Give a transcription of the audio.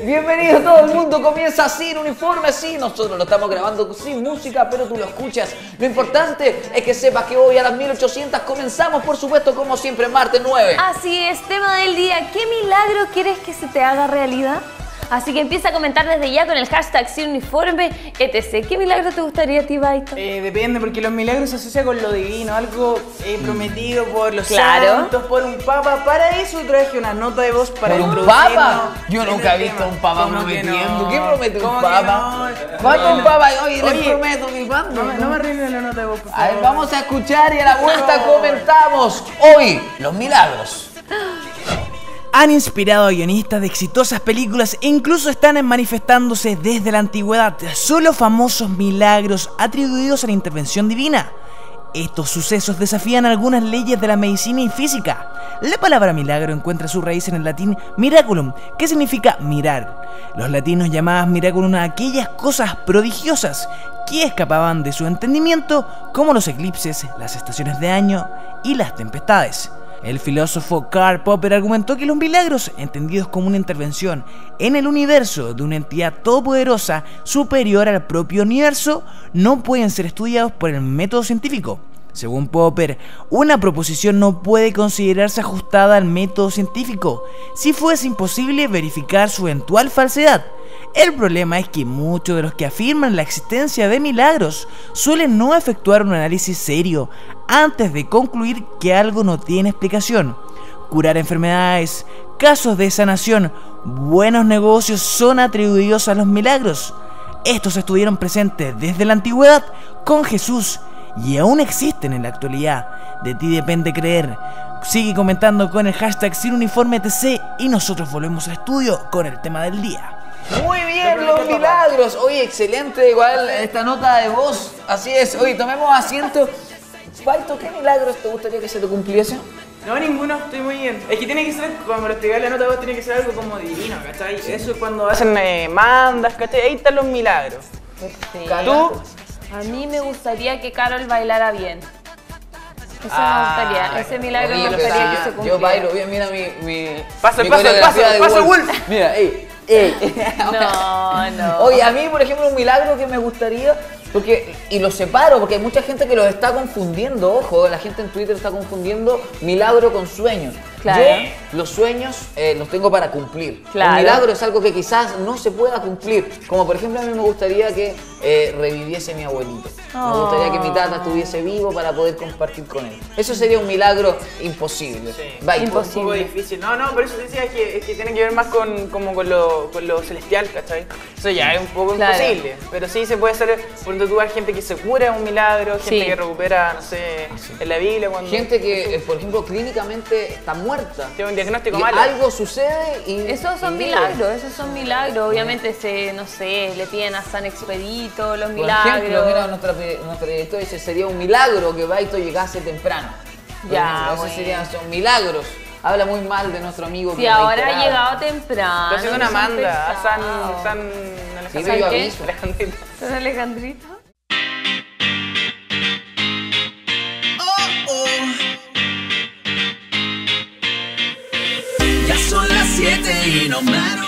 Bienvenido todo el mundo, comienza sin uniforme, sí, nosotros lo estamos grabando sin música, pero tú lo escuchas. Lo importante es que sepas que hoy a las 1800 comenzamos, por supuesto, como siempre, martes 9. Así es, tema del día, ¿qué milagro quieres que se te haga realidad? Así que empieza a comentar desde ya con el hashtag sin uniforme, etc. ¿Qué milagro te gustaría a ti, Baito? Eh, depende, porque los milagros se asocian con lo divino, algo eh, prometido por los Claro. santos, por un papa. Para eso traje una nota de voz para ¿Por un introducirnos papa? Yo en nunca he el visto tema. a un papa ¿Cómo que prometiendo. no? ¿Qué promete un ¿Cómo que papa? no? ¿Cuándo un papa? Oye, Oye, les prometo mi pan. No, me- no me arruines la nota de voz, por A ver, favor. vamos a escuchar y a la vuelta comentamos hoy los milagros. Han inspirado a guionistas de exitosas películas e incluso están manifestándose desde la antigüedad solo famosos milagros atribuidos a la intervención divina. Estos sucesos desafían algunas leyes de la medicina y física. La palabra milagro encuentra su raíz en el latín miraculum, que significa mirar. Los latinos llamaban miraculum a aquellas cosas prodigiosas que escapaban de su entendimiento, como los eclipses, las estaciones de año y las tempestades. El filósofo Karl Popper argumentó que los milagros, entendidos como una intervención en el universo de una entidad todopoderosa superior al propio universo, no pueden ser estudiados por el método científico. Según Popper, una proposición no puede considerarse ajustada al método científico si fuese imposible verificar su eventual falsedad. El problema es que muchos de los que afirman la existencia de milagros suelen no efectuar un análisis serio antes de concluir que algo no tiene explicación. Curar enfermedades, casos de sanación, buenos negocios son atribuidos a los milagros. Estos estuvieron presentes desde la antigüedad con Jesús y aún existen en la actualidad. De ti depende creer. Sigue comentando con el hashtag sin uniforme TC y nosotros volvemos al estudio con el tema del día. Muy bien, los milagros. Oye, excelente, igual esta nota de voz. Así es. Oye, tomemos asiento. Baito, ¿qué milagros te gustaría que se te cumpliesen? No, ninguno, estoy muy bien. Es que tiene que ser, cuando lo expliqué la nota de voz, tiene que ser algo como divino, ¿cachai? Eso es cuando hacen eh, mandas, ¿cachai? Ahí están los milagros. Tú, A mí me gustaría que Carol bailara bien. Eso Ah, me gustaría, ese milagro me gustaría que se yo- cumpliera. Yo bailo bien, mira mi. mi Pasa el mi paso, paso, paso, Wolf. Mira, ey, ey. No, no. Oye, a mí, por ejemplo, un milagro que me gustaría, porque, y lo separo, porque hay mucha gente que los está confundiendo, ojo, la gente en Twitter está confundiendo milagro con sueños. Claro. Yo los sueños eh, los tengo para cumplir. Claro. Un milagro es algo que quizás no se pueda cumplir. Como por ejemplo a mí me gustaría que eh, reviviese mi abuelito. Me gustaría que mi tata estuviese vivo para poder compartir con él. Eso sería un milagro imposible. Sí. Bye. un poco difícil. No, no, por eso decía es que, es que tiene que ver más con, como con, lo, con lo celestial, ¿cachai? Eso ya es un poco Claro. imposible. Pero sí se puede hacer, por ejemplo, tú hay gente que se cura un milagro, gente Sí. que recupera, no sé, en la Biblia cuando... Gente que, eh, por ejemplo, clínicamente está muerta. Un diagnóstico Y malo. algo sucede y. Esos son y milagros, esos son milagros. Obviamente, se, no sé, le piden a San Expedito los Por milagros. ejemplo, mira nuestra, nuestra directora dice, sería un milagro que Baito llegase temprano. Por Ya, ejemplo, Esos bueno. serían son milagros. Habla muy mal de nuestro amigo Si que ahora ha llegado temprano. Estoy haciendo una manda a San. San Sí, Alejandrito. Alejandrito. ¿San Alejandrito? No matter